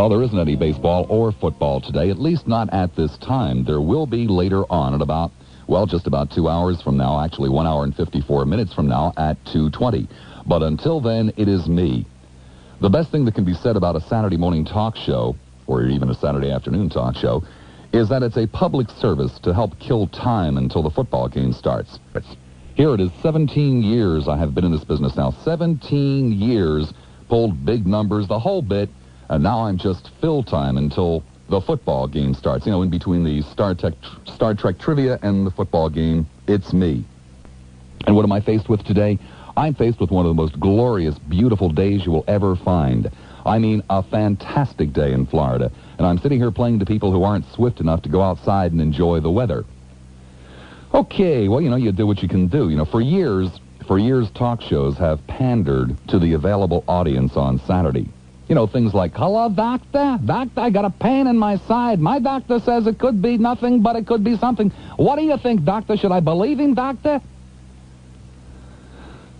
Well, there isn't any baseball or football today, at least not at this time. There will be later on at about, well, just about two hours from now, actually one hour and 54 minutes from now at 2.20. But until then, it is me. The best thing that can be said about a Saturday morning talk show, or even a Saturday afternoon talk show, is that it's a public service to help kill time until the football game starts. Here it is, 17 years I have been in this business now. 17 years, pulled big numbers, the whole bit, and now I'm just fill time until the football game starts. You know, in between the Star Trek, Star Trek trivia and the football game, it's me. And what am I faced with today? I'm faced with one of the most glorious, beautiful days you will ever find. I mean, a fantastic day in Florida. And I'm sitting here playing to people who aren't swift enough to go outside and enjoy the weather. Okay, well, you know, you do what you can do. You know, for years, for years, talk shows have pandered to the available audience on Saturday. You know, things like, hello, doctor? Doctor, I got a pain in my side. My doctor says it could be nothing, but it could be something. What do you think, doctor? Should I believe him, doctor?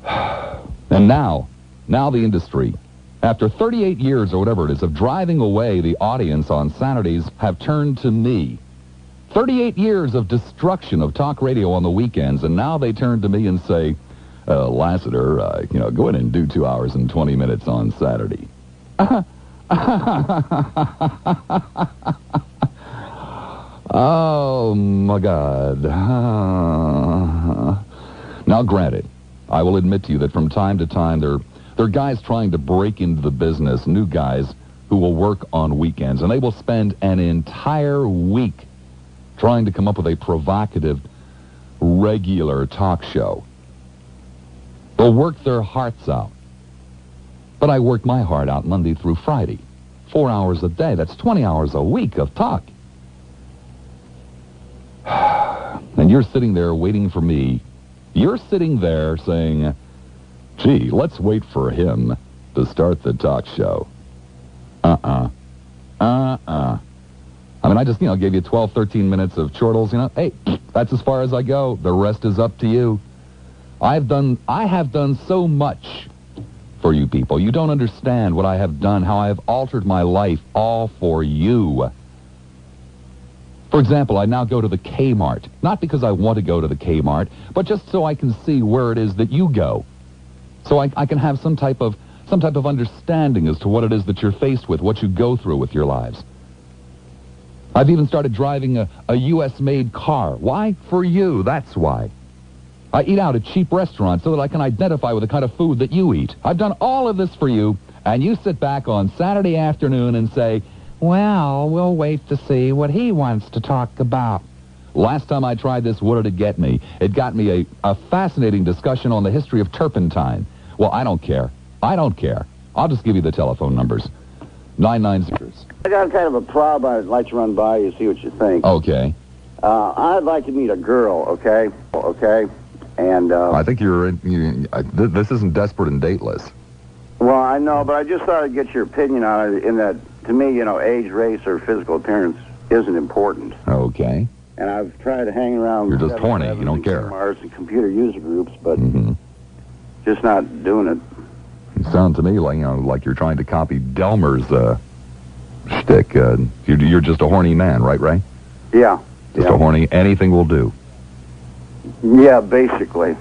and now, now the industry, after 38 years or whatever it is of driving away the audience on Saturdays, have turned to me. 38 years of destruction of talk radio on the weekends, and now they turn to me and say, uh, Lassiter, uh, you know, go in and do two hours and 20 minutes on Saturday. oh, my God. now, granted, I will admit to you that from time to time there, there are guys trying to break into the business, new guys who will work on weekends, and they will spend an entire week trying to come up with a provocative, regular talk show. They'll work their hearts out. But I work my heart out Monday through Friday. Four hours a day. That's 20 hours a week of talk. And you're sitting there waiting for me. You're sitting there saying, gee, let's wait for him to start the talk show. Uh-uh. Uh-uh. I mean, I just, you know, gave you 12, 13 minutes of chortles, you know. Hey, that's as far as I go. The rest is up to you. I've done, I have done so much for you people. You don't understand what I have done, how I have altered my life, all for you. For example, I now go to the Kmart, not because I want to go to the Kmart, but just so I can see where it is that you go. So I, I can have some type of some type of understanding as to what it is that you're faced with, what you go through with your lives. I've even started driving a, a U.S.-made car. Why? For you. That's why. I eat out at cheap restaurants so that I can identify with the kind of food that you eat. I've done all of this for you, and you sit back on Saturday afternoon and say, well, we'll wait to see what he wants to talk about. Last time I tried this, what did it get me? It got me a, a fascinating discussion on the history of turpentine. Well, I don't care. I don't care. I'll just give you the telephone numbers. 990. I got kind of a problem I'd like to run by you, see what you think. Okay. Uh, I'd like to meet a girl, okay? Okay? And, uh, I think you're, in- you, I, th- this isn't desperate and dateless. well, I know, but I just thought I'd get your opinion on it in that, to me, you know, age, race, or physical appearance isn't important. Okay. And I've tried to hang around... You're just 7-Elevens horny, you don't care. Kmart's and computer user groups, but hmm just not doing it. It sounds to me like, you know, like you're trying to copy Delmer's, uh, shtick. Uh, you're, you're just a horny man, right, Ray? Yeah. Just yeah. a horny, anything will do. Yeah, basically.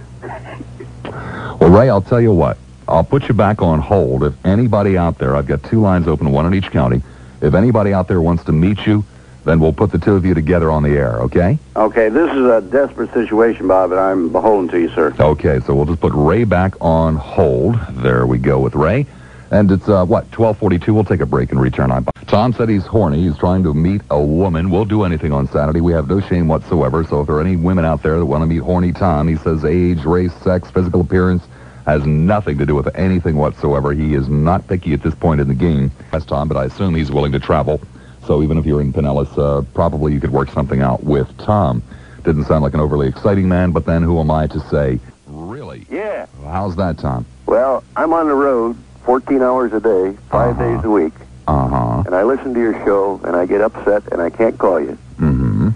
Well, Ray, I'll tell you what. I'll put you back on hold. If anybody out there, I've got two lines open, one in each county. If anybody out there wants to meet you, then we'll put the two of you together on the air, okay? Okay, this is a desperate situation, Bob, and I'm beholden to you, sir. Okay, so we'll just put Ray back on hold. There we go with Ray. And it's, uh, what, 1242? We'll take a break and return on. Tom said he's horny. He's trying to meet a woman. We'll do anything on Saturday. We have no shame whatsoever. So if there are any women out there that want to meet horny Tom, he says age, race, sex, physical appearance has nothing to do with anything whatsoever. He is not picky at this point in the game. That's Tom, but I assume he's willing to travel. So even if you're in Pinellas, uh, probably you could work something out with Tom. Didn't sound like an overly exciting man, but then who am I to say? Really? Yeah. How's that, Tom? Well, I'm on the road 14 hours a day, 5 Uh-huh. days a week, Uh-huh. and I listen to your show, and I get upset, and I can't call you. Mm-hmm.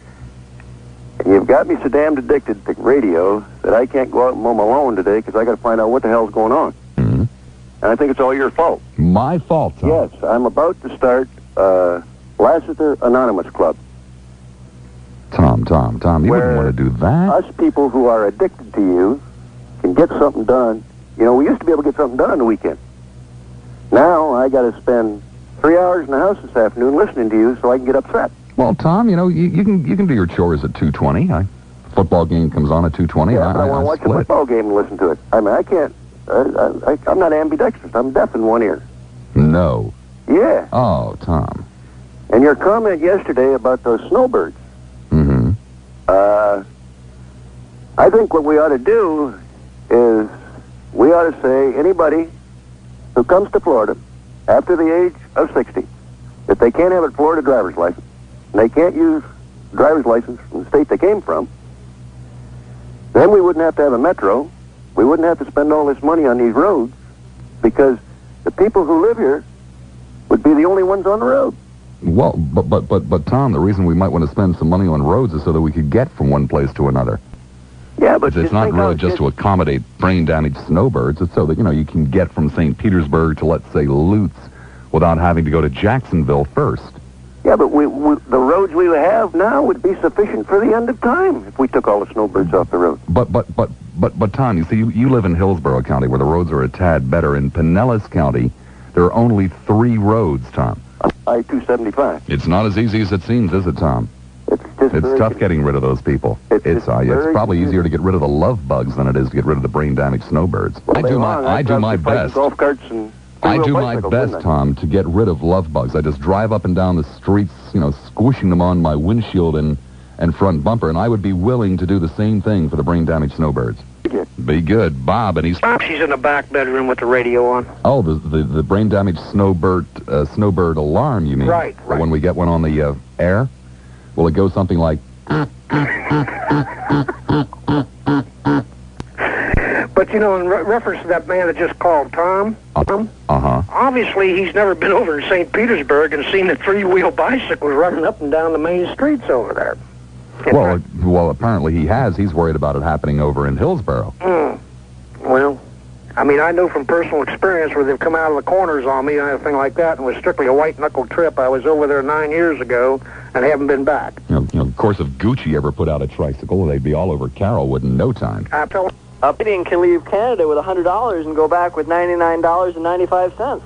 And you've got me so damned addicted to radio that I can't go out and mow my lawn today because I got to find out what the hell's going on. Mm-hmm. And I think it's all your fault. My fault, Tom. Yes, I'm about to start uh, Lassiter Anonymous Club. Tom, Tom, Tom, you wouldn't want to do that. Us people who are addicted to you can get something done. You know, we used to be able to get something done on the weekend. Now I got to spend three hours in the house this afternoon listening to you so I can get upset. Well, Tom, you know, you, you can you can do your chores at 220. I, football game comes on at 220. Yeah, but I, I want to watch a football game and listen to it. I mean, I can't. I, I, I'm not ambidextrous. I'm deaf in one ear. No. Yeah. Oh, Tom. And your comment yesterday about those snowbirds. Mm-hmm. Uh, I think what we ought to do is we ought to say anybody who comes to Florida after the age of 60, if they can't have a Florida driver's license, and they can't use driver's license from the state they came from, then we wouldn't have to have a metro. We wouldn't have to spend all this money on these roads because the people who live here would be the only ones on the road. Well, but but but but Tom, the reason we might want to spend some money on roads is so that we could get from one place to another. Yeah, but It's, not really just to accommodate brain damaged snowbirds. It's so that you know you can get from St. Petersburg to let's say Lutz without having to go to Jacksonville first. Yeah, but we, we, the roads we have now would be sufficient for the end of time if we took all the snowbirds off the road. But but but but but Tom, you see, you, you live in Hillsborough County where the roads are a tad better. In Pinellas County, there are only three roads, Tom. I-275. It's not as easy as it seems, is it, Tom? It's just It's very tough getting rid of those people. It's- It's it's uh, it's probably confusing. easier to get rid of the love bugs than it is to get rid of the brain damaged snowbirds. Well, I do my I do drive my some fighting best. Golf carts and I do my best. Tom, to get rid of love bugs. I just drive up and down the streets, you know, squishing them on my windshield and, and front bumper, and I would be willing to do the same thing for the brain damaged snowbirds. Yeah. Be good. Bob, and he's She's in the back bedroom with the radio on. oh the the, the brain damaged snowbird uh, snowbird alarm. You mean? Right, right. When we get one on the uh, air, will it go something like? But you know, in re- reference to that man that just called Tom, Tom, Uh huh. obviously he's never been over in St. Petersburg and seen the three-wheel bicycles running up and down the main streets over there. In Well, fact- well, apparently he has. He's worried about it happening over in Hillsborough. Mm. Well, I mean, I know from personal experience where they've come out of the corners on me and everything like that, and it was strictly a white-knuckle trip. I was over there nine years ago and haven't been back. You know, you know, of course, if Gucci ever put out a tricycle, they'd be all over Carrollwood in no time. I tell A Canadian can leave Canada with $100 and go back with $99.95.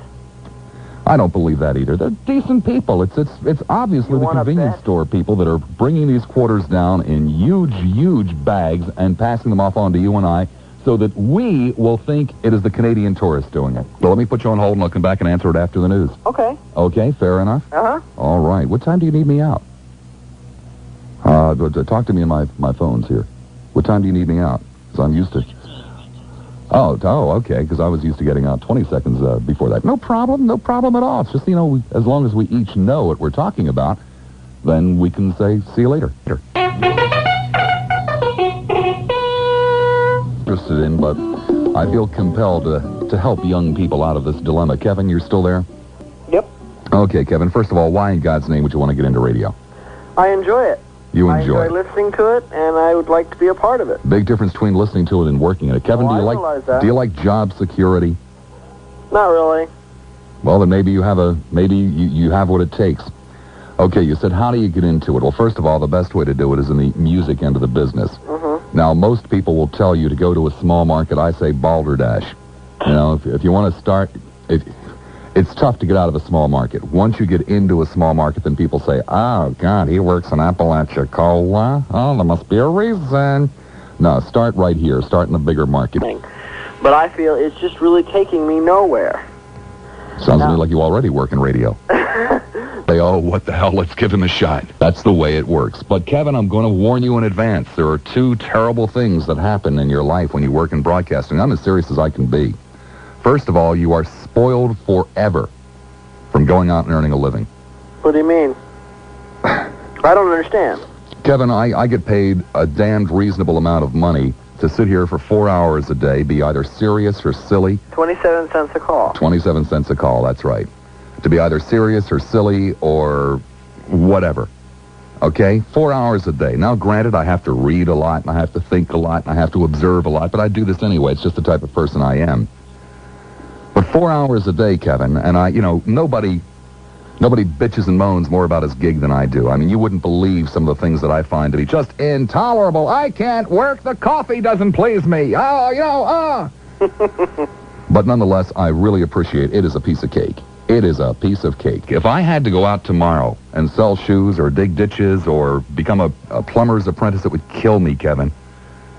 I don't believe that either. They're decent people. It's it's it's obviously You the convenience store people that are bringing these quarters down in huge, huge bags and passing them off on to you and I, so that we will think it is the Canadian tourist doing it. Well, let me put you on hold and I'll come back and answer it after the news. Okay. Okay, fair enough. Uh-huh. All right. What time do you need me out? Uh, talk to me on my my phones here. What time do you need me out? So I'm used to. Oh, oh, okay. Because I was used to getting out 20 seconds uh, before that. No problem. No problem at all. It's just you know, we, as long as we each know what we're talking about, then we can say, "See you later." Here. Interested in, but I feel compelled to to help young people out of this dilemma. Kevin, you're still there? Yep. Okay, Kevin. First of all, why in God's name would you want to get into radio? I enjoy it. You enjoy, I enjoy it. listening to it, and I would like to be a part of it. Big difference between listening to it and working in it. Kevin, Oh, do you I like that. do you like job security? Not really. Well, then maybe you have a maybe you, you have what it takes. Okay, you said how do you get into it? Well, first of all, the best way to do it is in the music end of the business. Now, most people will tell you to go to a small market. I say balderdash. You know, if, if you want to start, it, it's tough to get out of a small market. Once you get into a small market, then people say, "Oh God, he works in Apalachicola. Oh, there must be a reason." No, start right here. Start in the bigger market. But I feel it's just really taking me nowhere. Sounds to me like you already work in radio. Say, oh, what the hell? Let's give him a shot. That's the way it works. But Kevin, I'm going to warn you in advance. There are two terrible things that happen in your life when you work in broadcasting. I'm as serious as I can be. First of all, you are spoiled forever from going out and earning a living. What do you mean? I don't understand. Kevin, I, I get paid a damned reasonable amount of money to sit here for four hours a day, be either serious or silly, 27 cents a call. 27 cents a call, that's right. To be either serious or silly or whatever. Okay? Four hours a day. Now, granted, I have to read a lot, and I have to think a lot, and I have to observe a lot, but I do this anyway. It's just the type of person I am. But four hours a day, Kevin, and I, you know, nobody, Nobody bitches and moans more about his gig than I do. I mean, you wouldn't believe some of the things that I find to be just intolerable. I can't work. The coffee doesn't please me. Oh, you know, ah. but nonetheless, I really appreciate it. it is a piece of cake. It is a piece of cake. If I had to go out tomorrow and sell shoes or dig ditches or become a, a plumber's apprentice, it would kill me, Kevin.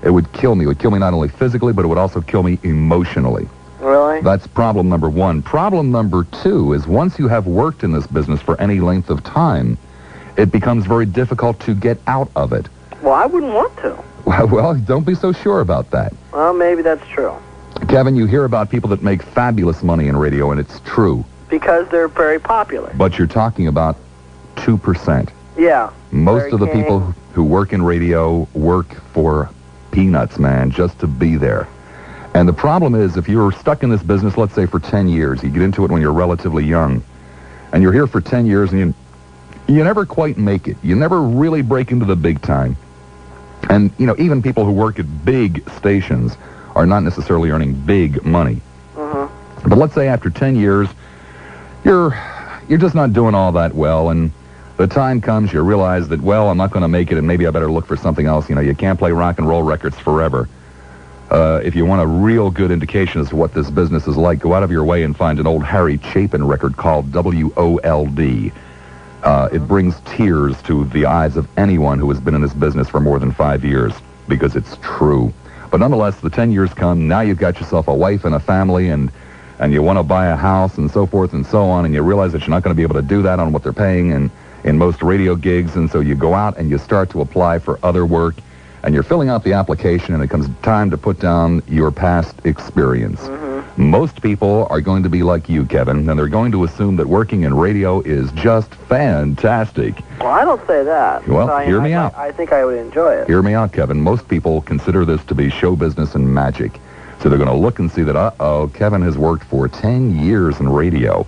It would kill me. It would kill me not only physically, but it would also kill me emotionally. Really? That's problem number one. Problem number two is once you have worked in this business for any length of time, it becomes very difficult to get out of it. Well, I wouldn't want to. Well, well, don't be so sure about that. Well, maybe that's true. Kevin, you hear about people that make fabulous money in radio, and it's true. Because they're very popular. But you're talking about 2%. Yeah. Most Larry of the King. people who work in radio work for peanuts, man, just to be there. And the problem is, if you're stuck in this business, let's say for 10 years, you get into it when you're relatively young, and you're here for 10 years, and you, you never quite make it. You never really break into the big time. And, you know, even people who work at big stations are not necessarily earning big money. Mm-hmm. But let's say after 10 years, you're you're just not doing all that well, and the time comes you realize that well, I'm not going to make it, and maybe I better look for something else. You know, you can't play rock and roll records forever. Uh, if you want a real good indication as to what this business is like, go out of your way and find an old Harry Chapin record called W.O.L.D. Uh, it brings tears to the eyes of anyone who has been in this business for more than five years because it's true. But nonetheless, the 10 years come. Now you've got yourself a wife and a family, and and you want to buy a house and so forth and so on, and you realize that you're not going to be able to do that on what they're paying and in most radio gigs, and so you go out and you start to apply for other work, and you're filling out the application, and it comes time to put down your past experience. Mm-hmm. Most people are going to be like you, Kevin, and they're going to assume that working in radio is just fantastic. Well, I don't say that. Well, I, hear me I, out. I think I would enjoy it. Hear me out, Kevin. Most people consider this to be show business and magic. So they're going to look and see that, uh-oh, Kevin has worked for 10 years in radio.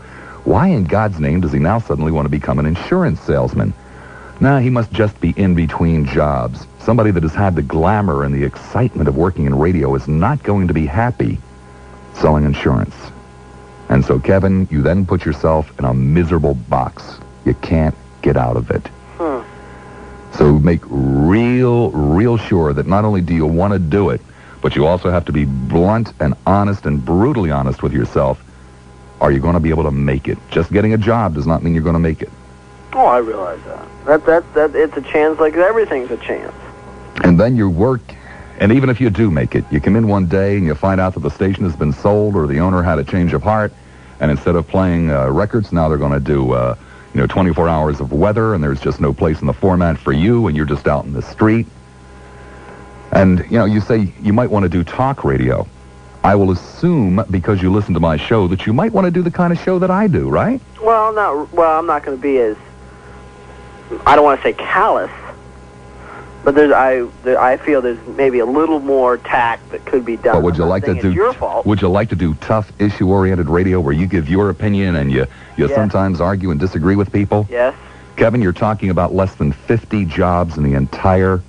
Why in God's name does he now suddenly want to become an insurance salesman? Nah, he must just be in between jobs. Somebody that has had the glamour and the excitement of working in radio is not going to be happy selling insurance. And so, Kevin, you then put yourself in a miserable box. You can't get out of it. Hmm. So make real, real sure that not only do you want to do it, but you also have to be blunt and honest and brutally honest with yourself. Are you going to be able to make it? Just getting a job does not mean you're going to make it. Oh, I realize that. That that that it's a chance. Like everything's a chance. And then you work, and even if you do make it, you come in one day and you find out that the station has been sold or the owner had a change of heart, and instead of playing uh, records, now they're going to do, uh, you know, 24 hours of weather, and there's just no place in the format for you, and you're just out in the street. And, you know, you say you might want to do talk radio. I will assume, because you listen to my show, that you might want to do the kind of show that I do, right? Well, not well. I'm not going to be as. I don't want to say callous, but there's I there, I feel there's maybe a little more tact that could be done. But would you like to do? Your fault. Would you like to do tough issue-oriented radio where you give your opinion and you you Yeah. sometimes argue and disagree with people? Yes. Kevin, you're talking about less than 50 jobs in the entire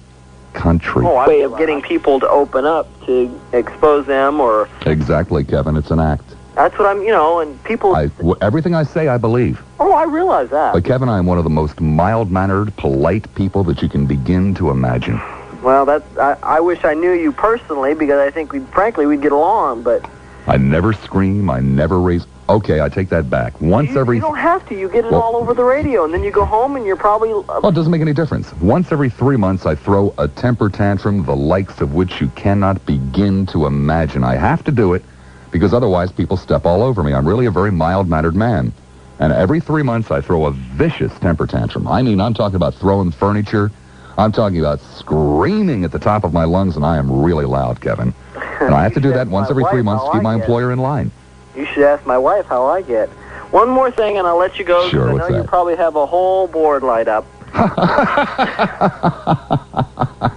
country. Oh, way of getting people to open up to expose them, or Exactly, Kevin. It's an act. that's what I'm. You know, and people. I, w- everything I say, I believe. oh, I realize that. But Kevin, I am one of the most mild-mannered, polite people that you can begin to imagine. Well, that's. I, I wish I knew you personally because I think we, would frankly, we'd get along. But I never scream. I never raise. Okay, I take that back. Once you, every. you don't have to. You get it Well- all over the radio, and then you go home and you're probably. Uh, Well, it doesn't make any difference. Once every three months, I throw a temper tantrum, the likes of which you cannot begin to imagine. I have to do it because otherwise people step all over me. I'm really a very mild-mannered man. And every three months, I throw a vicious temper tantrum. I mean, I'm talking about throwing furniture. I'm talking about screaming at the top of my lungs, and I am really loud, Kevin. And I have to do that once every three months to keep my employer in line. You should ask my wife how I get. One more thing, and I'll let you go. Sure, I what's know you probably have a whole board light up.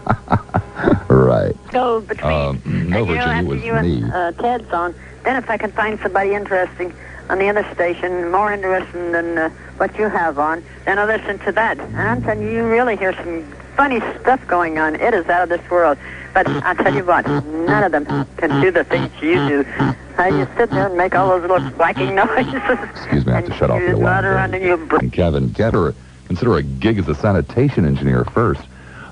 Right. go between Um, no, uh, you Virginia, after was you me. and uh, Ted's on. Then if I can find somebody interesting on the other station, more interesting than uh, what you have on, then I'll listen to that. And I'm telling you, you really hear some funny stuff going on. It is out of this world. But I tell you what, none of them can do the things you do. How you sit there and make all those little quacking noises. Excuse me, I have to shut off you the alarm. mutter under your breath. And Kevin, get her, consider a gig as a sanitation engineer first.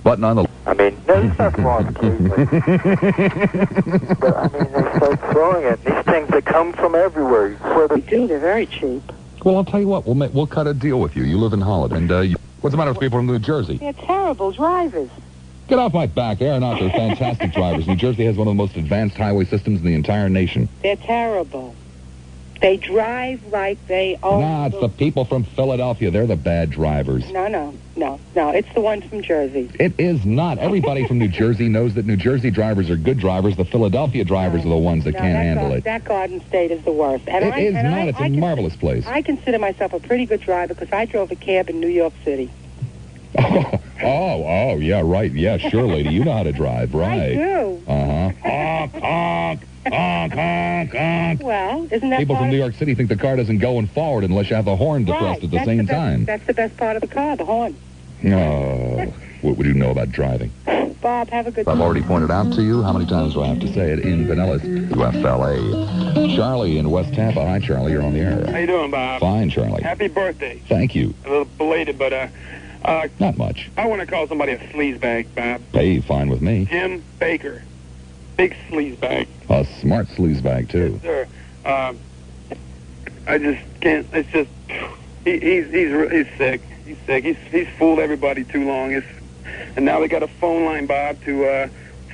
But none the I mean, there's nothing wrong with Cleveland. but, I mean, they start throwing it. These things, they come from everywhere. Where We do. They're very cheap. Well, I'll tell you what. We'll make, we'll cut a deal with you. You live in Holland, and uh, you, what's the matter with people from New Jersey? They're terrible drivers. Get off my back. They are not. They're fantastic drivers. New Jersey has one of the most advanced highway systems in the entire nation. They're terrible. They drive like they own. Nah, it's the people from Philadelphia. They're the bad drivers. No, no, no, no. It's the ones from Jersey. It is not. Everybody from New Jersey knows that New Jersey drivers are good drivers. The Philadelphia drivers are the ones that no, can't that handle Gar- it. That Garden State is the worst. And It I, is and not. I, It's I a marvelous place. I consider myself a pretty good driver because I drove a cab in New York City. Oh, oh, oh, yeah, right. Yeah, sure, lady. You know how to drive, right? I do. Uh-huh. Honk, honk, honk, honk, honk. Well, isn't that People part from New York City think the car doesn't go forward unless you have the horn depressed right. at the that's same the best, time. That's the best part of the car, the horn. Oh, what would you know about driving? Bob, have a good time. I've already pointed out to you. How many times do I have to say it? In Pinellas, WFLA. Charlie in West Tampa. Hi, Charlie. You're on the air. How you doing, Bob? Fine, Charlie. Happy birthday. Thank you. A little belated, but uh, uh, Not much. I want to call somebody a sleazebag, Bob. Hey, fine with me. Jim Bakker, big sleazebag, A smart sleazebag, too. sir. Um, I just can't. It's just he, he's he's he's sick. He's sick. He's he's fooled everybody too long. It's, and now they got a phone line, Bob, to uh,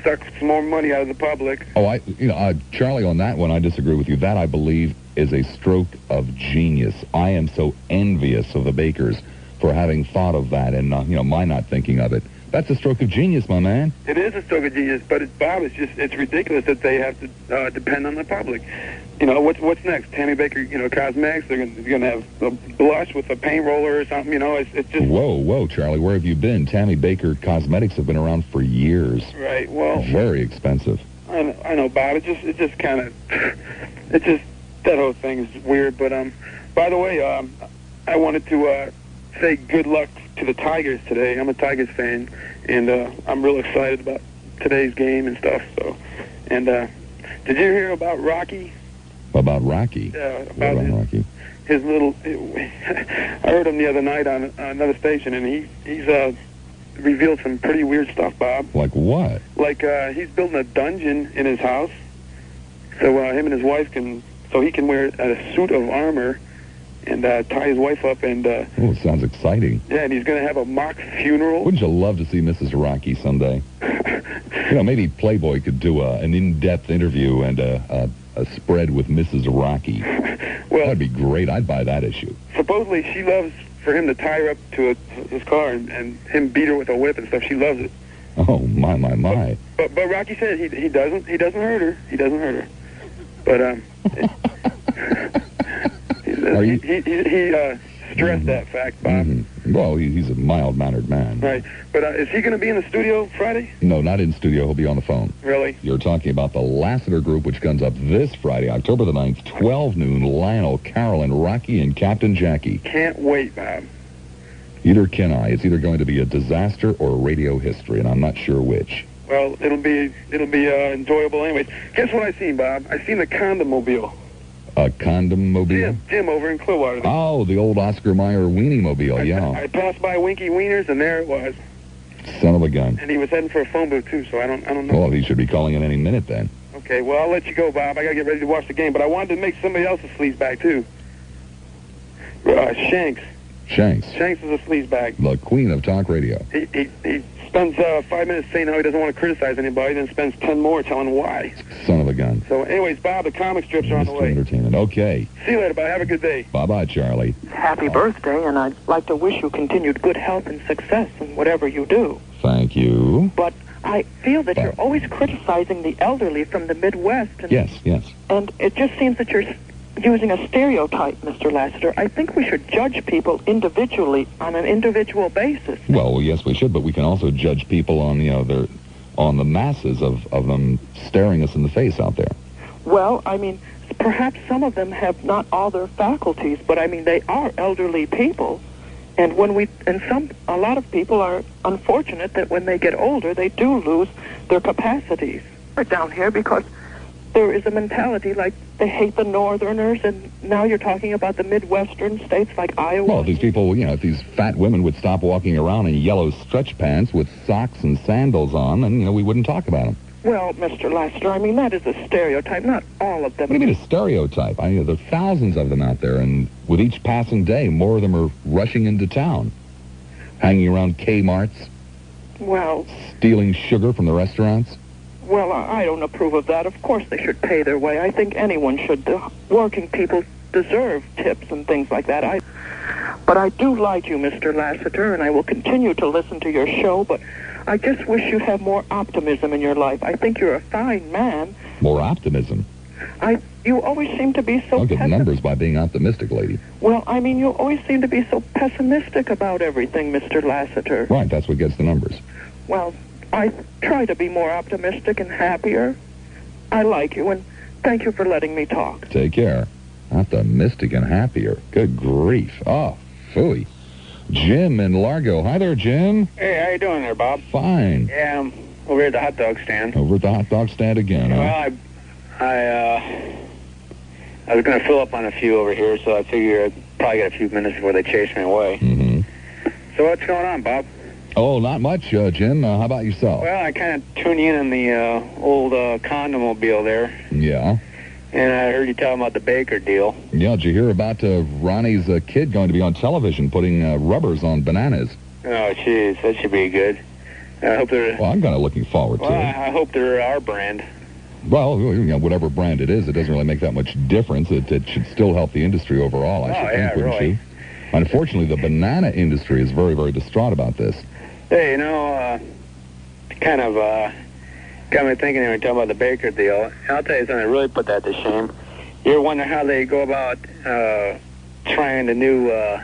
suck some more money out of the public. Oh, I, you know, uh, Charlie, on that one, I disagree with you. That, I believe, is a stroke of genius. I am so envious of the Bakkers for having thought of that and, uh, you know, my not thinking of it. That's a stroke of genius, my man. It is a stroke of genius, but it, Bob, it's just it's ridiculous that they have to uh, depend on the public. You know what's what's next? Tammy Bakker, you know, cosmetics. They're gonna, have a blush with a paint roller or something. You know, it's it's just Whoa, whoa, Charlie, where have you been? Tammy Bakker Cosmetics have been around for years. right. Well, Very expensive. I know, I know, Bob. It just it just kind of it just that whole thing is weird. But um, by the way, um, I wanted to uh, say good luck to the Tigers today. I'm a Tigers fan, and uh, I'm real excited about today's game and stuff. So, and uh, did you hear about Rocky? About Rocky. Uh, about his, Rocky? his little. I heard him the other night on another station, and he he's uh, revealed some pretty weird stuff, Bob. Like what? Like uh, he's building a dungeon in his house, so uh, him and his wife can, so he can wear a suit of armor and uh, tie his wife up, and uh, Oh, sounds exciting. yeah, and he's going to have a mock funeral. Wouldn't you love to see Mrs. Rocky someday? You know, maybe Playboy could do a, an in-depth interview and a, a, a spread with Mrs. Rocky. Well, That'd be great. I'd buy that issue. supposedly she loves for him to tie her up to a, his car and, and him beat her with a whip and stuff. She loves it. Oh, my, my, my. But but Rocky said he he doesn't he doesn't hurt her. He doesn't hurt her. But um, Are he you- he, he, he uh, stressed that fact, Bob. Mhm. Well, he, he's a mild-mannered man. Right. But uh, is he going to be in the studio Friday? No, not in studio. He'll be on the phone. Really? You're talking about the Lassiter Group, which comes up this Friday, October the 9th, 12 noon. Lionel, Carolyn, Rocky, and Captain Jackie. Can't wait, Bob. Either can I. It's either going to be a disaster or radio history, and I'm not sure which. Well, it'll be it'll be uh, enjoyable anyways. Guess what I seen, Bob? I seen the condom mobile. A condom mobile? Jim, Jim over in Clearwater. Oh, the old Oscar Mayer weenie mobile, I, yeah. I passed by Winky Wieners and there it was, Son of a gun. and he was heading for a phone booth too. So I don't I don't know. Well, he should be calling in any minute then. Okay, well I'll let you go, Bob. I gotta get ready to watch the game, but I wanted to make somebody else a sleazebag too. Uh, Shanks. Shanks, Shanks is a sleazebag. the queen of talk radio. He he he spends uh, five minutes saying how he doesn't want to criticize anybody, then spends ten more telling why. Son of a gun. So, anyways, Bob, the comic strips are on the Mr. way. Entertainment. Okay. See you later, Bob. Have a good day. Bye-bye, Charlie. Happy birthday, and I'd like to wish you continued good health and success in whatever you do. Thank you. But I feel that you're always criticizing the elderly from the Midwest, and, Yes, yes. and it just seems that you're s- using a stereotype, Mr. Lassiter. I think we should judge people individually on an individual basis. Well, yes, we should, but we can also judge people on, you know, their, on the masses of, of them staring us in the face out there. Well, I mean, perhaps some of them have not all their faculties, but I mean, they are elderly people. And when we, and some, a lot of people are unfortunate that when they get older, they do lose their capacities. We're down here because there is a mentality like they hate the Northerners, and now you're talking about the Midwestern states like Iowa. Well, these people, you know, if these fat women would stop walking around in yellow stretch pants with socks and sandals on, then, you know, we wouldn't talk about them. Well, Mr. Lester, I mean, that is a stereotype. Not all of them. What do you mean a stereotype? I mean, there are thousands of them out there, and with each passing day, more of them are rushing into town, hanging around Kmart's, Well, stealing sugar from the restaurants. Well, I don't approve of that. Of course, they should pay their way. I think anyone should. Uh, working people deserve tips and things like that. I, but I do like you, Mr. Lassiter, and I will continue to listen to your show. But I just wish you had more optimism in your life. I think you're a fine man. More optimism. I, you always seem to be so. Don't get numbers by being optimistic, lady. Well, I mean, you always seem to be so pessimistic about everything, Mr. Lassiter. Right, that's what gets the numbers. Well, I try to be more optimistic and happier. I like you, and thank you for letting me talk. Take care. Optimistic and happier. Good grief. Oh, phooey. Jim in Largo. Hi there, Jim. Hey, how you doing there, Bob? Fine. Yeah, I'm over at the hot dog stand. Over at the hot dog stand again, Well, huh? I, I, uh, I was going to fill up on a few over here, so I figure I'd probably get a few minutes before they chase me away. hmm So what's going on, Bob? Oh, not much, uh, Jim. Uh, how about yourself? Well, I kind of tuned in on the uh, old uh, condomobile there, Yeah. and I heard you talking about the Bakker deal. Yeah, did you hear about uh, Ronnie's uh, kid going to be on television putting uh, rubbers on bananas? Oh, jeez, that should be good. I hope they're. Well, I'm kind of looking forward Well, to it. I hope they're our brand. Well, you know, whatever brand it is, it doesn't really make that much difference. It, it should still help the industry overall, I Oh, should yeah, think, wouldn't really. you? Unfortunately, the banana industry is very, very distraught about this. Hey, you know, uh, kind of uh, got me thinking when you talking about the Bakker deal. I'll tell you something that really put that to shame. You ever wonder how they go about uh, trying the new uh,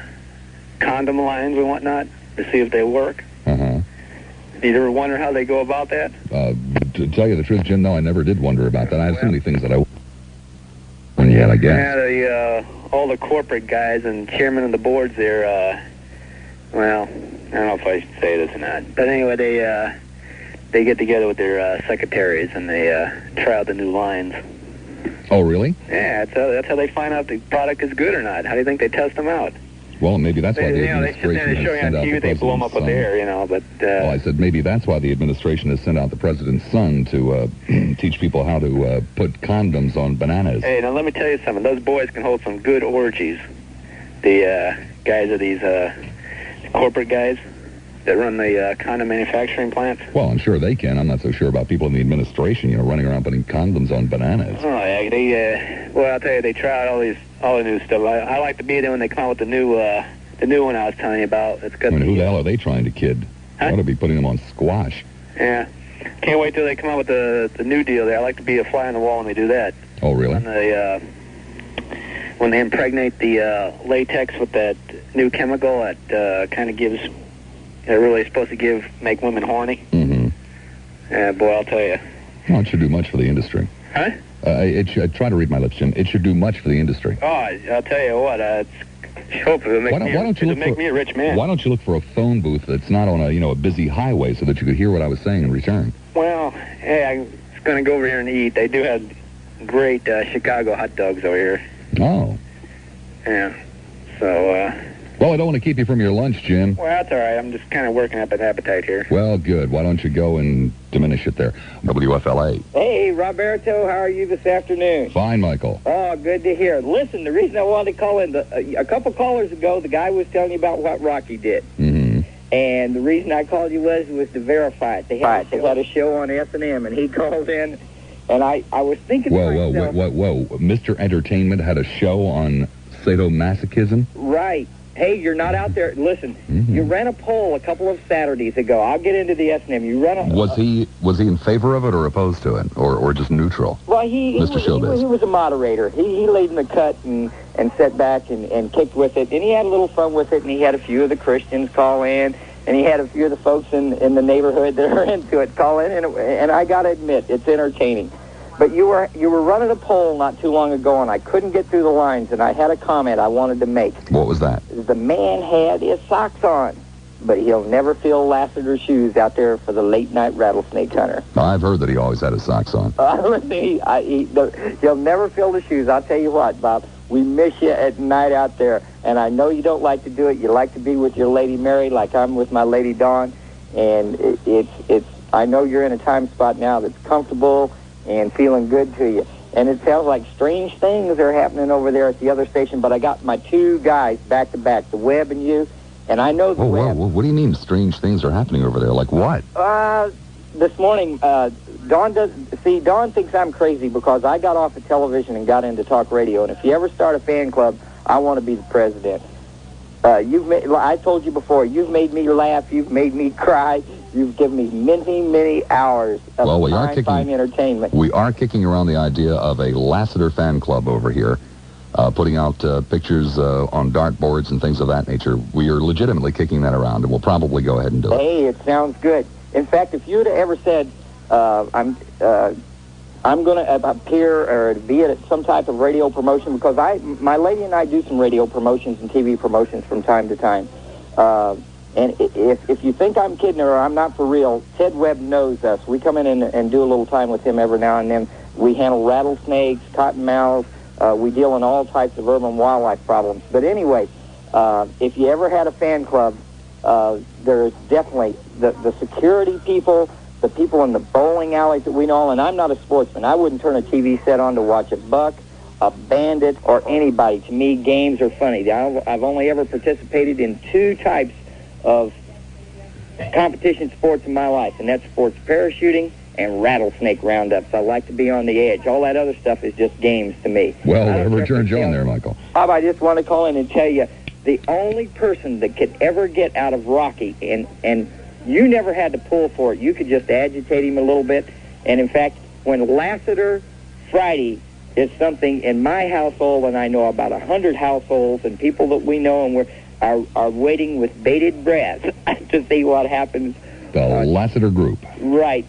condom lines and whatnot to see if they work? Uh-huh. You ever wonder how they go about that? Uh, to tell you the truth, Jim, no, I never did wonder about that. I had so many things that I... And yet, I guess. Yeah, the, uh, all the corporate guys and chairman of the boards there, uh, well, I don't know if I should say this or not. But anyway, they, uh, they get together with their uh, secretaries and they uh, try out the new lines. Oh, really? Yeah, that's how, that's how they find out the product is good or not. How do you think they test them out? Well, maybe that's why they, the you know, they administration show has sent out the they blow them up president's with son. air, you know, but, Well, uh, I said maybe that's why the administration has sent out the president's son to uh, teach people how to uh, put condoms on bananas. hey, now let me tell you something. Those boys can hold some good orgies. The uh, guys are these uh, corporate guys that run the uh, condom manufacturing plants. Well, I'm sure they can. I'm not so sure about people in the administration, you know, running around putting condoms on bananas. Oh yeah, they. Uh, well, I'll tell you, they try out all these, all the new stuff. I, I like to be there when they come out with the new, uh, the new one I was telling you about. It's I got mean, who the, the hell are they trying to kid? Huh? Ought to be putting them on squash. yeah. Can't wait till they come out with the the new deal there. I like to be a fly on the wall when they do that. Oh, really? When they uh, when they impregnate the uh, latex with that new chemical that uh, kind of gives, they're really supposed to give make women horny. Mm-hmm. Yeah, boy, I'll tell you. Well, it should do much for the industry. Huh? Uh, it should, try to read my lips, Jim. It should do much for the industry. Oh, I'll tell you what. Uh, it's, hope it'll make Why don't, me, why don't you look make for, me a rich man. Why don't you look for a phone booth that's not on a you know a busy highway so that you could hear what I was saying in return? Well, hey, I was going to go over here and eat. They do have great uh, Chicago hot dogs over here. Oh. Yeah. So, uh, Well, I don't want to keep you from your lunch, Jim. well, that's all right. I'm just kind of working up an appetite here. Well, good. Why don't you go and diminish it there? WFLA. Hey, Roberto, how are you this afternoon? Fine, Michael. Oh, good to hear. Listen, the reason I wanted to call in, the, a, a couple callers ago, the guy was telling you about what Rocky did. Mm-hmm. And the reason I called you was was to verify it. They had, they had a show on S&M, and he called in, and I, I was thinking Whoa, whoa, whoa, myself, whoa, whoa. Mr. Entertainment had a show on sadomasochism? right, hey, you're not out there. Listen, Mhm. you ran a poll a couple of Saturdays ago. I'll get into the S&M. You run a... Was he was he in favor of it or opposed to it? Or, or just neutral? Well, he, he, Mr. was, he, Showbiz. was, he was a moderator. He, he laid in the cut and, and sat back and, and kicked with it. And he had a little fun with it. And he had a few of the Christians call in. And he had a few of the folks in, in the neighborhood that are into it call in. And, and I got to admit, it's entertaining. But you were you were running a poll not too long ago, and I couldn't get through the lines, and I had a comment I wanted to make. What was that? The man had his socks on, but he'll never fill Lassiter's shoes out there for the late night rattlesnake hunter. I've heard that he always had his socks on. Uh, he, I, he, the, he'll never fill the shoes. I'll tell you what, Bob. We miss you at night out there, and I know you don't like to do it. You like to be with your Lady Mary, like I'm with my Lady Dawn, and it, it's it's. I know you're in a time spot now that's comfortable and feeling good to you. And it sounds like strange things are happening over there at the other station. But I got my two guys back to back, the Webb and you, and I know the Whoa, whoa, Webb. whoa, what do you mean strange things are happening over there? Like what? Uh, this morning, uh, Dawn does. See, Dawn thinks I'm crazy because I got off of television and got into talk radio. And if you ever start a fan club, I want to be the president. Uh, you've made. I told you before. You've made me laugh. You've made me cry. You've given me many, many hours of Well, we are kicking- entertainment. We are kicking around the idea of a Lassiter fan club over here, uh, putting out uh, pictures uh, on dartboards and things of that nature. We are legitimately kicking that around, and we'll probably go ahead and do it. Hey, it sounds good. In fact, if you'd ever said, uh, "I'm," uh, I'm going to appear or be at some type of radio promotion because I, my lady and I do some radio promotions and TV promotions from time to time. Uh, and if, if you think I'm kidding or I'm not for real, Ted Webb knows us. We come in and, and do a little time with him every now and then. We handle rattlesnakes, cottonmouths. Uh, we deal in all types of urban wildlife problems. But anyway, uh, if you ever had a fan club, uh, there's definitely the, the security people, the people in the bowling alleys that we know, and I'm not a sportsman. I wouldn't turn a TV set on to watch a buck, a bandit, or anybody. To me, games are funny. I've I've only ever participated in two types of competition sports in my life, and that's sports parachuting and rattlesnake roundups. I like to be on the edge. All that other stuff is just games to me. Well, whatever turns you on there, Michael. Bob, I just want to call in and tell you, the only person that could ever get out of Rocky, and and you never had to pull for it. You could just agitate him a little bit. And in fact, when Lassiter Friday is something in my household, and I know about a hundred households and people that we know, and we're are are waiting with bated breath to see what happens. The Lassiter Group. Right,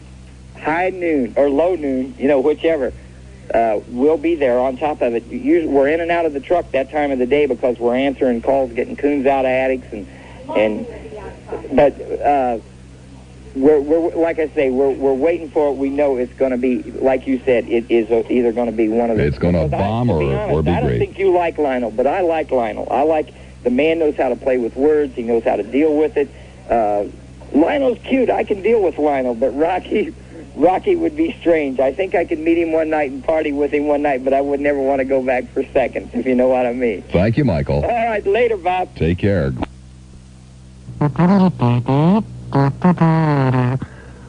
high noon or low noon, you know, whichever. Uh, we'll be there on top of it. Usually, we're in and out of the truck that time of the day because we're answering calls, getting coons out of attics, and and. But uh, we're, we're like I say, we're we're waiting for it. We know it's going to be like you said. It is either going to be one of the. It's Because I- bomb to or- be or honest, be I don't great. think you like Lionel, but I like Lionel. I like the man knows how to play with words. He knows how to deal with it. Uh, Lionel's cute. I can deal with Lionel, but Rocky, Rocky would be strange. I think I could meet him one night and party with him one night, but I would never want to go back for seconds, if you know what I mean. Thank you, Michael. All right, later, Bob. Take care.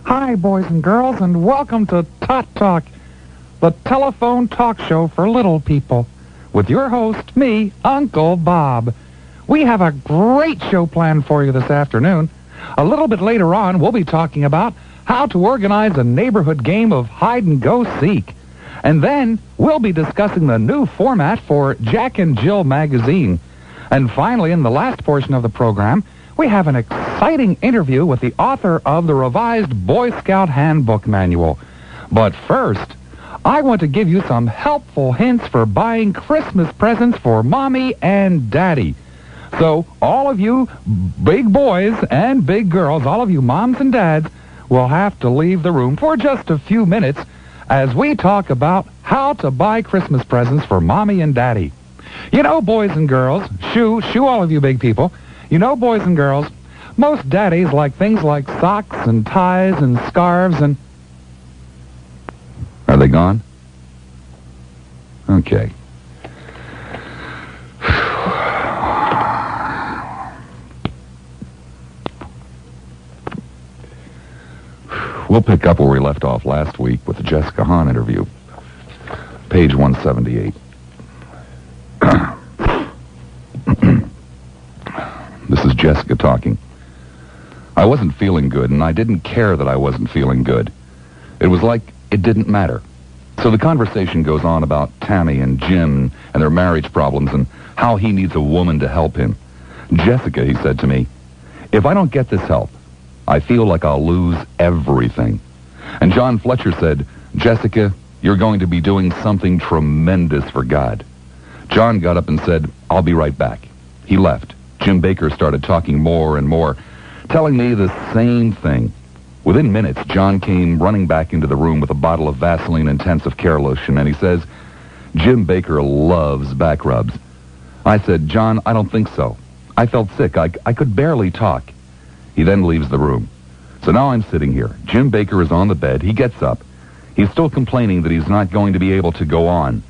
Hi, boys and girls, and welcome to Tot Talk, the telephone talk show for little people, with your host, me, Uncle Bob. We have a great show planned for you this afternoon. A little bit later on, we'll be talking about how to organize a neighborhood game of hide and go seek. And then we'll be discussing the new format for Jack and Jill magazine. And finally, in the last portion of the program, we have an exciting interview with the author of the revised Boy Scout Handbook Manual. But first, I want to give you some helpful hints for buying Christmas presents for Mommy and Daddy. So, all of you big boys and big girls, all of you moms and dads, will have to leave the room for just a few minutes as we talk about how to buy Christmas presents for Mommy and Daddy. You know, boys and girls, shoo, shoo all of you big people, you know, boys and girls, most daddies like things like socks and ties and scarves and... Are they gone? Okay. We'll pick up where we left off last week with the Jessica Hahn interview. Page 178. this is Jessica talking. I wasn't feeling good, and I didn't care that I wasn't feeling good. It was like it didn't matter. So the conversation goes on about Tammy and Jim and their marriage problems and how he needs a woman to help him. Jessica, he said to me, if I don't get this help, I feel like I'll lose everything. And John Fletcher said, Jessica, You're going to be doing something tremendous for God. John got up and said, I'll be right back. He left. Jim Bakker started talking more and more, telling me the same thing. Within minutes, John came running back into the room with a bottle of Vaseline Intensive Care Lotion, and he says, Jim Bakker loves back rubs. I said, John, I don't think so. I felt sick. I, I could barely talk. He then leaves the room. So now I'm sitting here. Jim Bakker is on the bed. He gets up. He's still complaining that he's not going to be able to go on.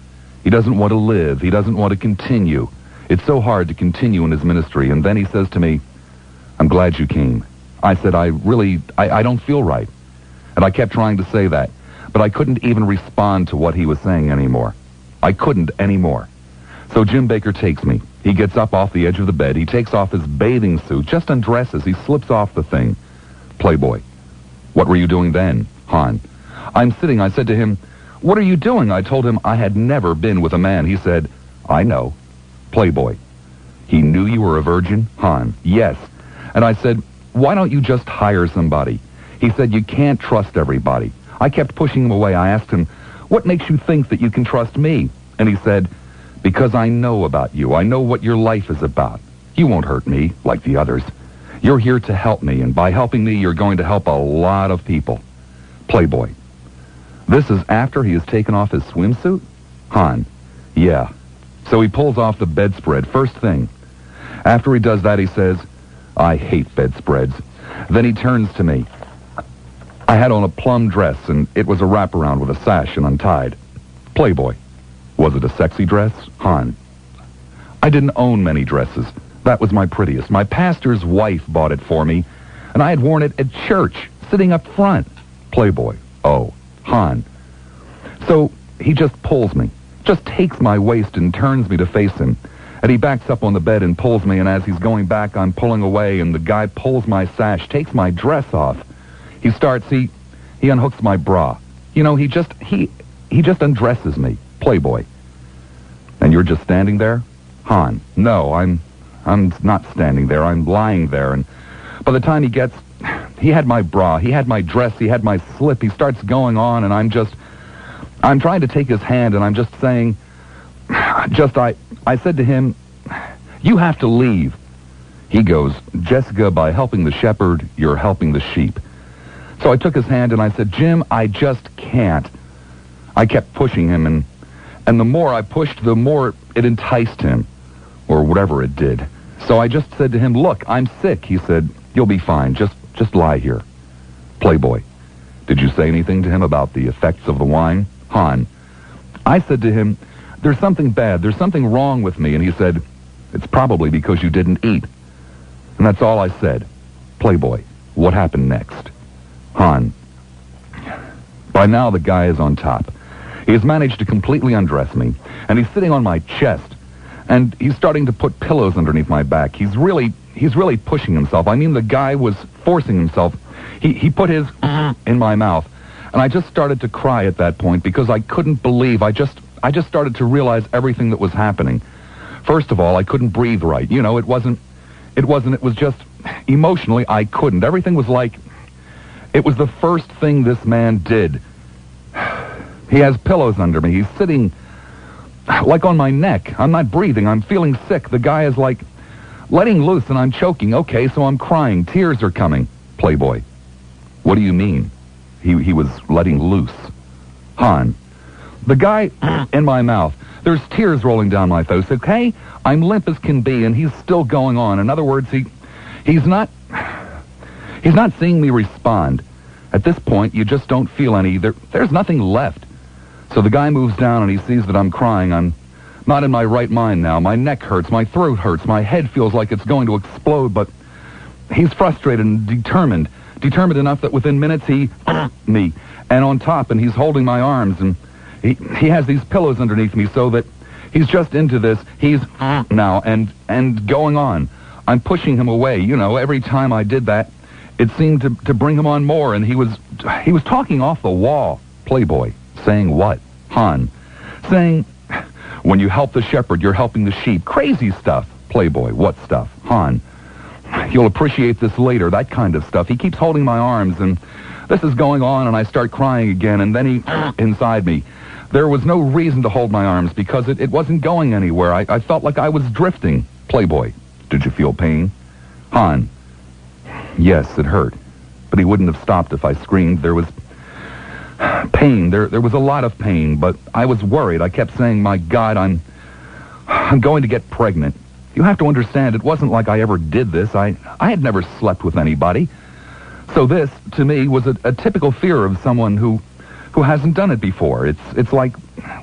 He doesn't want to live. He doesn't want to continue. It's so hard to continue in his ministry. And then he says to me, I'm glad you came. I said, I really, I, I don't feel right. And I kept trying to say that. But I couldn't even respond to what he was saying anymore. I couldn't anymore. So Jim Bakker takes me. He gets up off the edge of the bed. He takes off his bathing suit, just undresses. He slips off the thing. Playboy. What were you doing then, Hahn? I'm sitting. I said to him, what are you doing? I told him I had never been with a man. He said, I know. Playboy. He knew you were a virgin? Hahn. Yes. And I said, why don't you just hire somebody? He said, you can't trust everybody. I kept pushing him away. I asked him, what makes you think that you can trust me? And he said, because I know about you. I know what your life is about. You won't hurt me like the others. You're here to help me, and by helping me, you're going to help a lot of people. Playboy. This is after he has taken off his swimsuit? Hahn. Yeah. So he pulls off the bedspread first thing. After he does that, he says, I hate bedspreads. Then he turns to me. I had on a plum dress, and it was a wraparound with a sash and untied. Playboy. Was it a sexy dress? Hahn. I didn't own many dresses. That was my prettiest. My pastor's wife bought it for me, and I had worn it at church, sitting up front. Playboy. Oh. Hahn. So he just pulls me, just takes my waist and turns me to face him. And he backs up on the bed and pulls me, and as he's going back, I'm pulling away, and the guy pulls my sash, takes my dress off. He starts, he, he unhooks my bra. You know, he just, he, he just undresses me. Playboy. And you're just standing there? Hahn. No, I'm, I'm not standing there. I'm lying there, and by the time he gets he had my bra, he had my dress, he had my slip. He starts going on, and I'm just, I'm trying to take his hand, and I'm just saying, just I, I said to him, you have to leave. He goes, Jessica, by helping the shepherd, you're helping the sheep. So I took his hand and I said, Jim, I just can't. I kept pushing him, and, and the more I pushed, the more it enticed him, or whatever it did. So I just said to him, look, I'm sick. He said, you'll be fine. Just just lie here. Playboy. Did you say anything to him about the effects of the wine? Hahn. I said to him, there's something bad. There's something wrong with me. And he said, it's probably because you didn't eat. And that's all I said. Playboy. What happened next? Hahn. By now the guy is on top. He has managed to completely undress me, and he's sitting on my chest, and he's starting to put pillows underneath my back. He's really he's really pushing himself. I mean, the guy was forcing himself. He, he put his in my mouth. And I just started to cry at that point because I couldn't believe. I just, I just started to realize everything that was happening. First of all, I couldn't breathe right. You know, it wasn't, it wasn't, it was just emotionally I couldn't. Everything was like, it was the first thing this man did. He has pillows under me. He's sitting like on my neck. I'm not breathing. I'm feeling sick. The guy is like Letting loose and I'm choking. Okay, so I'm crying. Tears are coming. Playboy. What do you mean? He, he was letting loose. Hahn. The guy in my mouth. There's tears rolling down my face. Okay? I'm limp as can be, and he's still going on. In other words, he, he's not, he's not seeing me respond. At this point, you just don't feel any. There, there's nothing left. So the guy moves down, and he sees that I'm crying. I'm not in my right mind now. My neck hurts. My throat hurts. My head feels like it's going to explode, but he's frustrated and determined. Determined enough that within minutes he me and on top and he's holding my arms and he he has these pillows underneath me so that he's just into this. He's now and and going on. I'm pushing him away. You know, every time I did that, it seemed to to bring him on more and he was he was talking off the wall. Playboy saying what? Hahn saying when you help the shepherd, you're helping the sheep. Crazy stuff. Playboy, what stuff? Hahn. You'll appreciate this later, that kind of stuff. He keeps holding my arms, and this is going on, and I start crying again, and then he, inside me, there was no reason to hold my arms because it, it wasn't going anywhere. I, I felt like I was drifting. Playboy, did you feel pain? Hahn, yes, it hurt. But he wouldn't have stopped if I screamed. There was pain. There, there was a lot of pain, but I was worried. I kept saying, my God, I'm, I'm going to get pregnant. You have to understand, it wasn't like I ever did this. I, I had never slept with anybody. So this, to me, was a, a typical fear of someone who who hasn't done it before. It's it's like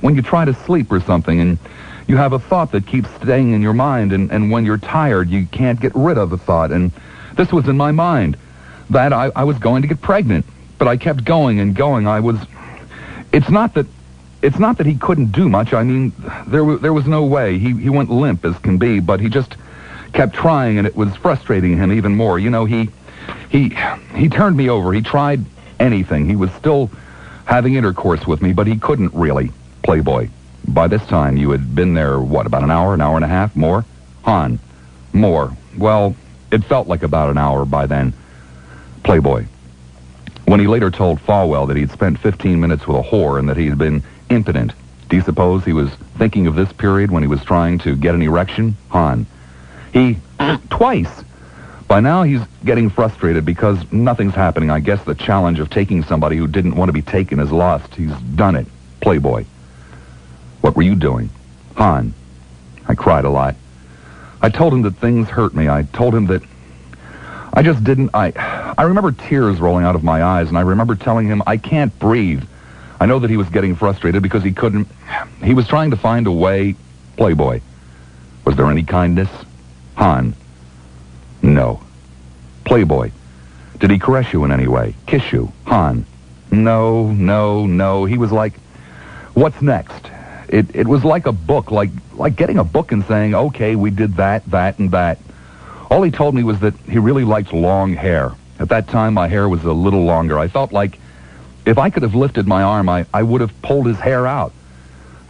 when you try to sleep or something and you have a thought that keeps staying in your mind and, and when you're tired you can't get rid of the thought and this was in my mind that I, I was going to get pregnant. But I kept going and going. I was it's not that it's not that he couldn't do much. I mean, there there was no way. He he went limp as can be, but he just kept trying and it was frustrating him even more. You know, he he he turned me over. He tried anything. He was still having intercourse with me, but he couldn't really. Playboy. By this time, you had been there, what, about an hour, an hour and a half, more? Hahn. More. Well, it felt like about an hour by then. Playboy. When he later told Falwell that he'd spent 15 minutes with a whore and that he had been impotent, do you suppose he was thinking of this period when he was trying to get an erection? Hahn. He, twice, by now, he's getting frustrated because nothing's happening. I guess the challenge of taking somebody who didn't want to be taken is lost. He's done it. Playboy. What were you doing? Hahn. I cried a lot. I told him that things hurt me. I told him that I just didn't. I, I remember tears rolling out of my eyes, and I remember telling him I can't breathe. I know that he was getting frustrated because he couldn't. He was trying to find a way. Playboy. Was there any kindness? Hahn. No. Playboy. Did he caress you in any way? Kiss you? Hahn? No, no, no. He was like, what's next? It, it was like a book, like, like getting a book and saying, okay, we did that, that, and that. All he told me was that he really liked long hair. At that time, my hair was a little longer. I felt like if I could have lifted my arm, I, I would have pulled his hair out.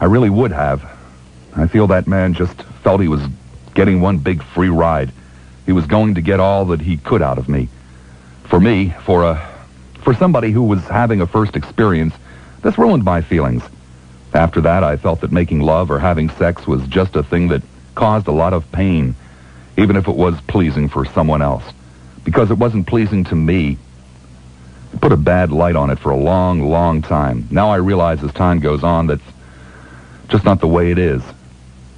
I really would have. I feel that man just felt he was getting one big free ride. He was going to get all that he could out of me. For me, for a, for somebody who was having a first experience, this ruined my feelings. After that, I felt that making love or having sex was just a thing that caused a lot of pain, even if it was pleasing for someone else. Because it wasn't pleasing to me. Put a bad light on it for a long, long time. Now I realize as time goes on that's just not the way it is.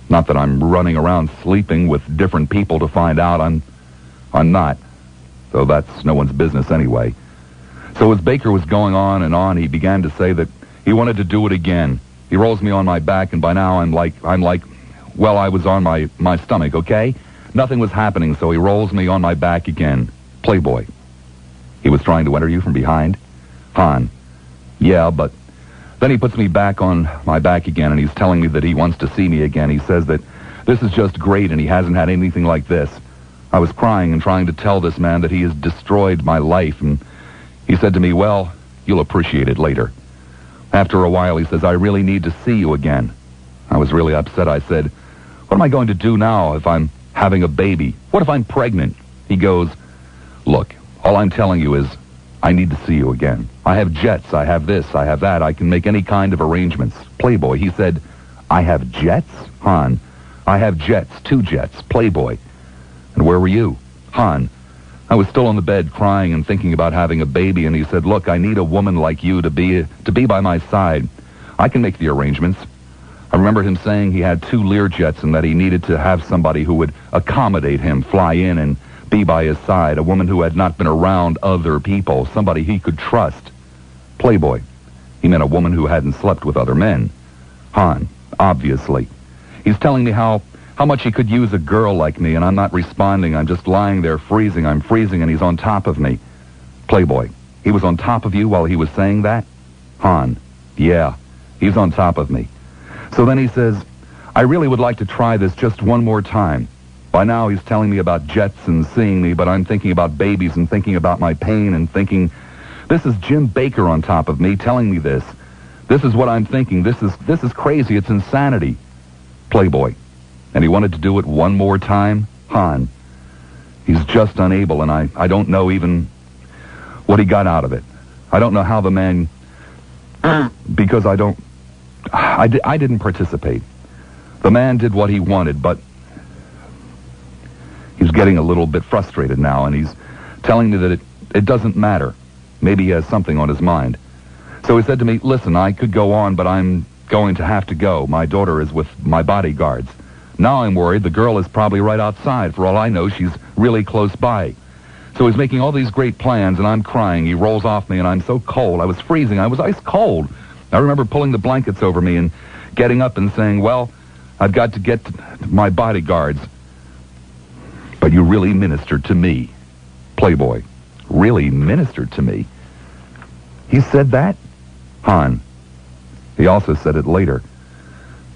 Not that I'm running around sleeping with different people to find out. I'm, I'm not. Though that's no one's business anyway. So as Bakker was going on and on, he began to say that he wanted to do it again. He rolls me on my back, and by now I'm like, I'm like, well, I was on my, my stomach, okay? Nothing was happening, so he rolls me on my back again. Playboy. He was trying to enter you from behind? Hahn. Yeah, but then he puts me back on my back again, and he's telling me that he wants to see me again. He says that this is just great, and he hasn't had anything like this. I was crying and trying to tell this man that he has destroyed my life, and he said to me, well, you'll appreciate it later. After a while, he says, I really need to see you again. I was really upset. I said, what am I going to do now if I'm having a baby? What if I'm pregnant? He goes, look, all I'm telling you is I need to see you again. I have jets. I have this. I have that. I can make any kind of arrangements. Playboy. He said, I have jets? Hahn. I have jets. Two jets. Playboy. And where were you? Hahn. I was still on the bed crying and thinking about having a baby, and he said, look, I need a woman like you to be, to be by my side. I can make the arrangements. I remember him saying he had two Learjets and that he needed to have somebody who would accommodate him, fly in and by his side, a woman who had not been around other people, somebody he could trust. Playboy. He meant a woman who hadn't slept with other men. Hahn, obviously. He's telling me how, how much he could use a girl like me, and I'm not responding. I'm just lying there freezing. I'm freezing, and he's on top of me. Playboy. He was on top of you while he was saying that? Hahn. Yeah. He's on top of me. So then he says, I really would like to try this just one more time. By now he's telling me about jets and seeing me, but I'm thinking about babies and thinking about my pain and thinking, this is Jim Bakker on top of me telling me this. This is what I'm thinking. This is this is crazy. It's insanity. Playboy. And he wanted to do it one more time? Hahn. He's just unable, and I, I don't know even what he got out of it. I don't know how the man, because I don't, I, di- I didn't participate. The man did what he wanted, but he's getting a little bit frustrated now, and he's telling me that it, it doesn't matter. Maybe he has something on his mind. So he said to me, listen, I could go on, but I'm going to have to go. My daughter is with my bodyguards. Now I'm worried the girl is probably right outside. For all I know, she's really close by. So he's making all these great plans, and I'm crying. He rolls off me, and I'm so cold. I was freezing. I was ice cold. I remember pulling the blankets over me and getting up and saying, well, I've got to get my bodyguards. But you really ministered to me, Playboy. Really ministered to me. He said that? Hahn. He also said it later.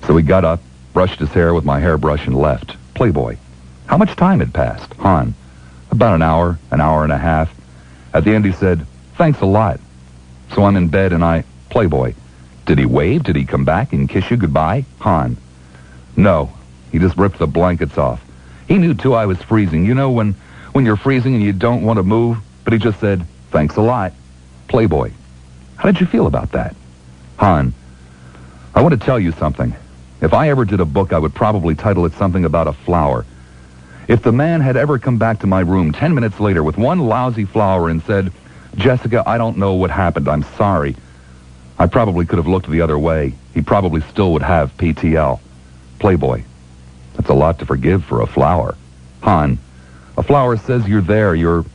So he got up, brushed his hair with my hairbrush, and left. Playboy. How much time had passed? Hahn. About an hour, an hour and a half. At the end he said, thanks a lot. So I'm in bed and I, Playboy. Did he wave? Did he come back and kiss you goodbye? Hahn. No. He just ripped the blankets off. He knew, too, I was freezing. You know when, when you're freezing and you don't want to move? But he just said, thanks a lot. Playboy. How did you feel about that? Hahn. I want to tell you something. If I ever did a book, I would probably title it something about a flower. If the man had ever come back to my room ten minutes later with one lousy flower and said, Jessica, I don't know what happened. I'm sorry. I probably could have looked the other way. He probably still would have PTL. Playboy. That's a lot to forgive for a flower. Hahn. A flower says you're there. You're...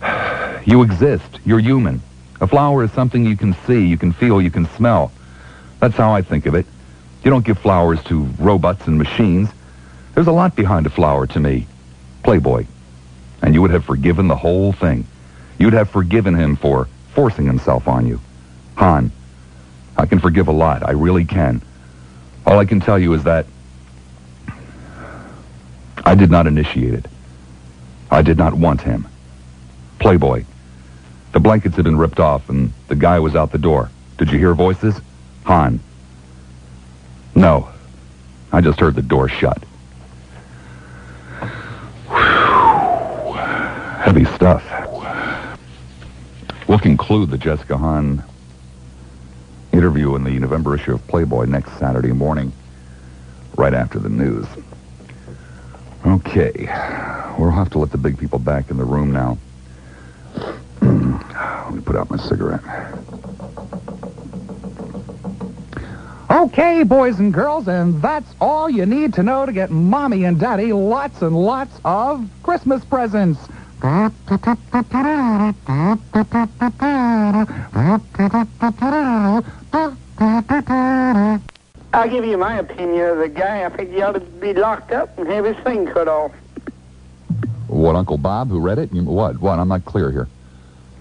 You exist. You're human. A flower is something you can see, you can feel, you can smell. That's how I think of it. You don't give flowers to robots and machines. There's a lot behind a flower to me. Playboy. And you would have forgiven the whole thing. You'd have forgiven him for forcing himself on you. Hahn, I can forgive a lot. I really can. All I can tell you is that I did not initiate it. I did not want him. Playboy. The blankets had been ripped off and the guy was out the door. Did you hear voices? Hahn. No. I just heard the door shut. Whew. Heavy stuff. We'll conclude the Jessica Hahn interview in the November issue of Playboy next Saturday morning, right after the news. Okay. We'll have to let the big people back in the room now. Let me put out my cigarette. Okay, boys and girls, and that's all you need to know to get mommy and daddy lots and lots of Christmas presents. I'll give you my opinion of the guy. I think he ought to be locked up and have his thing cut off. What, Uncle Bob, who read it? You, what? What? I'm not clear here.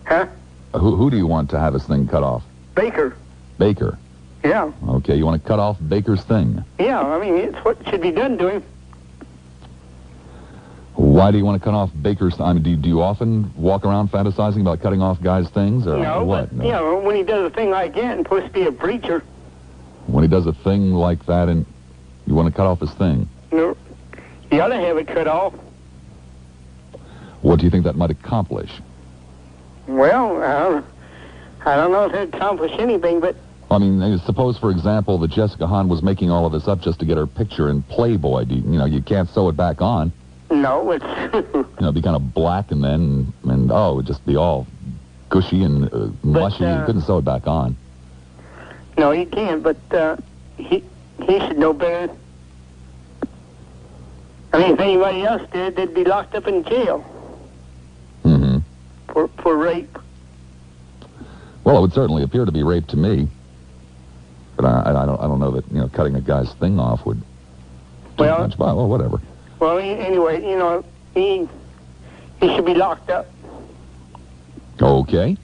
Huh? Uh, who, who do you want to have his thing cut off? Bakker. Bakker. Yeah. Okay, you want to cut off Bakker's thing. Yeah, I mean, it's what should be done to him. Why do you want to cut off Bakker's? I mean, do you, do you often walk around fantasizing about cutting off guys' things, or no, what? but, you know, when he does a thing like that and supposed to be a preacher, When he does a thing like that, and you want to cut off his thing, No. you ought to have it cut off. what do you think that might accomplish? Well, I don't, I don't know if it'd accomplish anything, but I mean, uh, suppose, for example, that Jessica Hahn was making all of this up just to get her picture in Playboy. You, you know, you can't sew it back on. no, it's You know, it'd be kind of black and then, and oh, it would just be all gushy and uh, mushy. you uh, couldn't sew it back on. No, he can't. But uh, he he should know better. I mean, if anybody else did, they'd be locked up in jail mm-hmm. for for rape. Well, it would certainly appear to be rape to me. But I, I, don't, I don't know that you know cutting a guy's thing off would. Well- much. Well, well, whatever. Well, anyway, you know, he he should be locked up, Okay.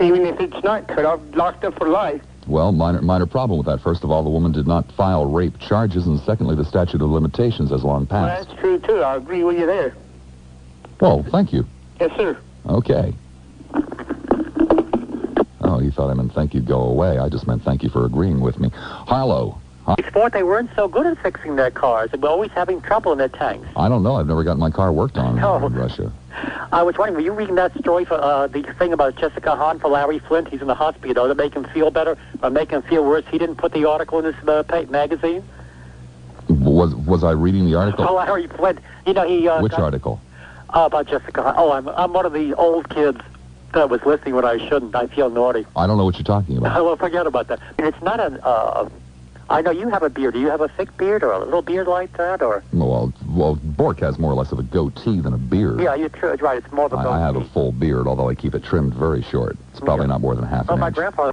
even if it's not cut off, locked up for life. Well, minor minor problem with that. First of all, the woman did not file rape charges, and secondly, the statute of limitations has long Well, passed. that's true too. I agree with you there. Well, thank you. Yes, sir. Okay. Oh, you thought I meant thank you, go away. I just meant thank you for agreeing with me. Harlow. Sport, they weren't so good at fixing their cars. They were always having trouble in their tanks. I don't know. I've never gotten my car worked on No. in Russia. I was wondering, were you reading that story for uh, the thing about Jessica Hahn for Larry Flynt? He's in the hospital to make him feel better or make him feel worse. He didn't put the article in his uh, magazine. Was was I reading the article? For Larry Flynt, you know he. Uh, Which got- article? Uh, about Jessica Hahn. Oh, I'm I'm one of the old kids that was listening when I shouldn't. I feel naughty. I don't know what you're talking about. well, forget about that. It's not an. Uh, I know you have a beard. Do you have a thick beard or a little beard like that, or? Well, well, Bork has more or less of a goatee than a beard. Yeah, you're true. Right. It's more of a. I, I have a full beard, although I keep it trimmed very short. It's probably not more than half Oh, an my inch. grandfather.